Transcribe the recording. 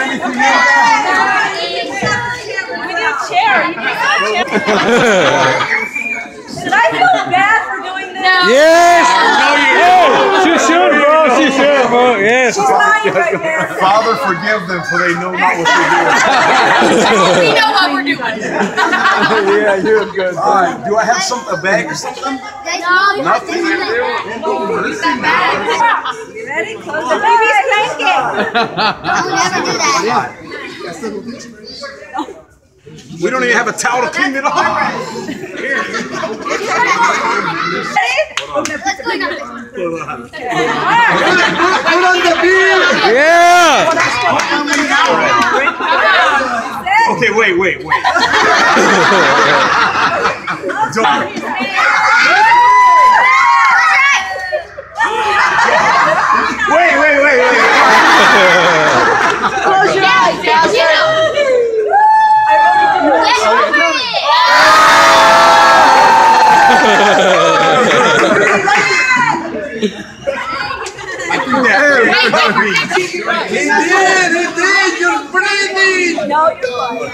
anything else. We need a chair. You need a chair. Should I feel bad for doing this? No. Yes! Oh, she should, bro. She should, bro. Yes. She's lying right there. Father, forgive them, for they know not what they're doing. We know what we're doing. doing. yeah, you're good. All right. Do I have some a bag or something? No, Nothing. Ready? Close the baby's blanket. Never do that. We don't even have a towel to clean it off. Ready? Let's go. Put on the beer. Yeah! Okay, wait, wait, wait. Don't- Wait, wait, wait, wait. Close your eyes. You know. Let's do I think that. Wait, wait, He did, he did. You're breathing. No, you're fine.